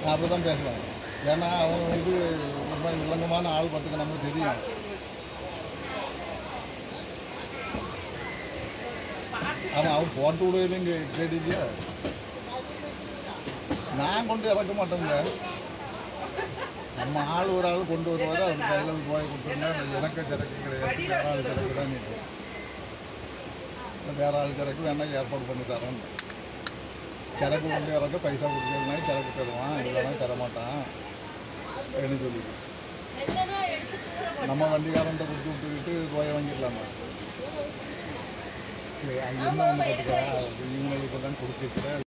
நான் அப்படி தான் பேசுவேன். ஏன்னா அவங்க வந்து ரொம்ப வில்லங்கமான ஆள் பார்த்துக்க நமக்கு தெரியும். ஆனால் அவன் போட்டு விடுவதையும் கே கேட்டுச்சியா நான் கொண்டு இறக்க மாட்டோங்க. நம்ம ஆள் ஒரு ஆள் கொண்டு வருவார் அவர் கையில் போய் கொடுத்துருந்தா எனக்கு சரக்கு கிடையாது. வேற ஆள் சரக்கு தான் நீட்டு வேற ஆள் சரக்கு வேணா ஏற்பாடு பண்ணி தரேன். கிழக்கு கொண்டு இறக்க பைசா கொடுக்கறதுனா கிழக்கு தருவான். இல்லைன்னா தரமாட்டான். அப்படின்னு சொல்லி நம்ம வண்டிக்காரன்ட்ட கொடுத்து விட்டுக்கிட்டு போய் வாங்கிடலாமா? சரி, என்ன ஒன்று பார்த்துக்க இவங்களுக்கு தான் கொடுத்துட்டு